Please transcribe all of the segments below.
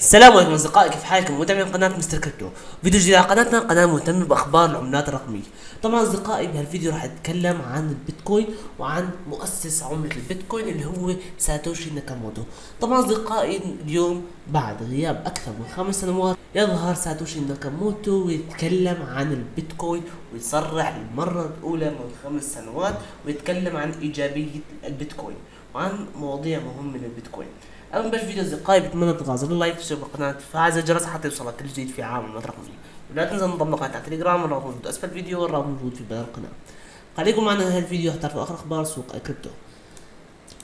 السلام عليكم أصدقائي كيف حالكم؟ متابعين قناة مستر كريبتو. فيديو جديد على قناتنا قناة مهتمة بأخبار العملات الرقمية. طبعا أصدقائي بهالفيديو راح أتكلم عن البيتكوين وعن مؤسس عملة البيتكوين اللي هو ساتوشي ناكاموتو طبعا أصدقائي اليوم بعد غياب أكثر من خمس سنوات يظهر ساتوشي ناكاموتو ويتكلم عن البيتكوين ويصرح للمره الأولى من خمس سنوات ويتكلم عن إيجابية البيتكوين. وعن مواضيع مهمة للبيتكوين. اما بلش فيديو اصدقائي بتمنى تغازلوا ال like وتشتركوا بالقناة وتفعلوا زر الجرس حتى يوصلك كل جديد في عالم الرقمي ولا تنسى انضم لقناة على تليجرام الرابط موجود أسفل الفيديو والرابط موجود في بدايه القناة. خليكم معنا هذا الفيديو حتى تعرفوا آخر أخبار سوق الكريبتو.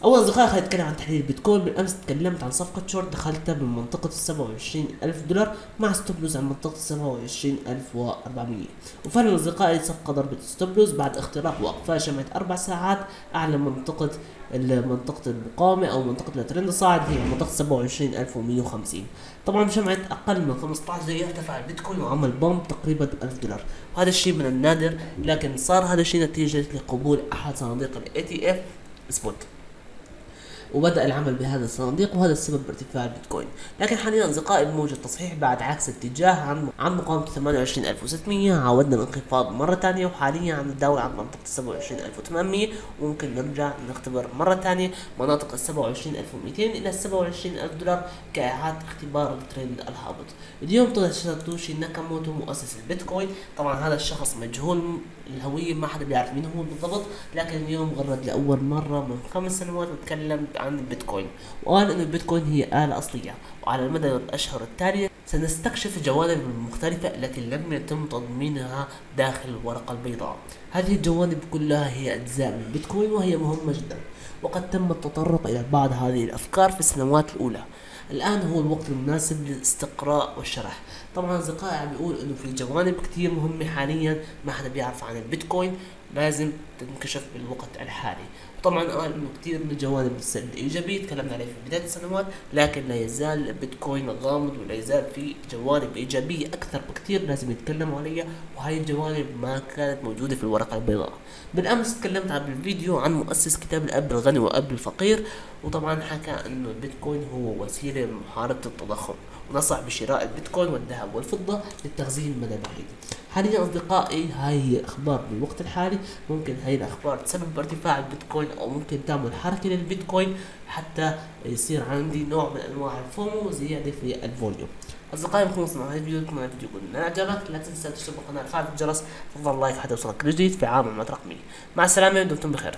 أول اصدقائي نتكلم عن تحليل البيتكوين. بالأمس تكلمت عن صفقة شورت دخلتها بمنطقة ال 27 ألف دولار مع stop loss عن منطقة ال 27400 وفعلا اصدقائي صفقه ضربت stop loss بعد اختراق وإقفال شمعة أربع ساعات اعلى منطقة منطقة المقاومة أو منطقة الترند الصاعد هي منطقة 27150 طبعا شمعة أقل من 15 دقيقة ارتفع البيتكوين وعمل pump تقريبا 1000 دولار. وهذا الشيء من النادر لكن صار هذا الشيء نتيجة لقبول أحد صناديق ال ETF spot وبدأ العمل بهذا الصناديق وهذا السبب بارتفاع البيتكوين. لكن حاليا أصدقائي بموجة تصحيح بعد عكس اتجاه عن عن مقاومة 28600 عاودنا الانخفاض مرة ثانية وحاليا عم نداول عن منطقة 27800 وممكن نرجع نختبر مرة ثانية مناطق 27200 إلى 27000 دولار كإعادة اختبار الترند الهابط. اليوم طلع ساتوشي ناكاموتو مؤسس البيتكوين. طبعا هذا الشخص مجهول الهوية ما حدا بيعرف مين هو بالضبط لكن اليوم غرد لأول مرة من خمس سنوات وتكلم عن البيتكوين وقال أن البيتكوين هي آلة أصلية وعلى المدى الأشهر التالية سنستكشف الجوانب المختلفة التي لم يتم تضمينها داخل الورقة البيضاء. هذه الجوانب كلها هي أجزاء من البيتكوين وهي مهمة جدا وقد تم التطرق إلى بعض هذه الأفكار في السنوات الأولى. الآن هو الوقت المناسب للاستقراء والشرح. طبعا أصدقائي عم بيقول إنه في جوانب كتير مهمة حاليا ما حدا بيعرف عن البيتكوين. لازم تنكشف بالوقت الحالي. طبعا إنه كثير من الجوانب الايجابيه تكلمنا عليه في بداية السنوات لكن لا يزال البيتكوين غامض ولا يزال في جوانب إيجابية أكثر بكثير لازم يتكلموا عليها وهي الجوانب ما كانت موجودة في الورقة البيضاء. بالأمس تكلمت عن الفيديو عن مؤسس كتاب الأب الغني وأب الفقير وطبعا حكى إنه البيتكوين هو وسيلة لمحاربة التضخم ونصح بشراء البيتكوين والذهب والفضة للتخزين المدى البعيد. حاليا أصدقائي هاي هي أخبار بالوقت الحالي. ممكن هاي الأخبار تسبب ارتفاع البيتكوين أو ممكن تعمل حركة للبيتكوين حتى يصير عندي نوع من أنواع ال FOMO وزياده في ال volume. أصدقائي خلصنا هاي الفيديو اتمنى الفيديو يكون عجبك لا تنسى تشترك بالقناة وتفعل الجرس تفضل لايك حتى يوصلك جديد في عام الرقمي مع السلامة دمتم بخير.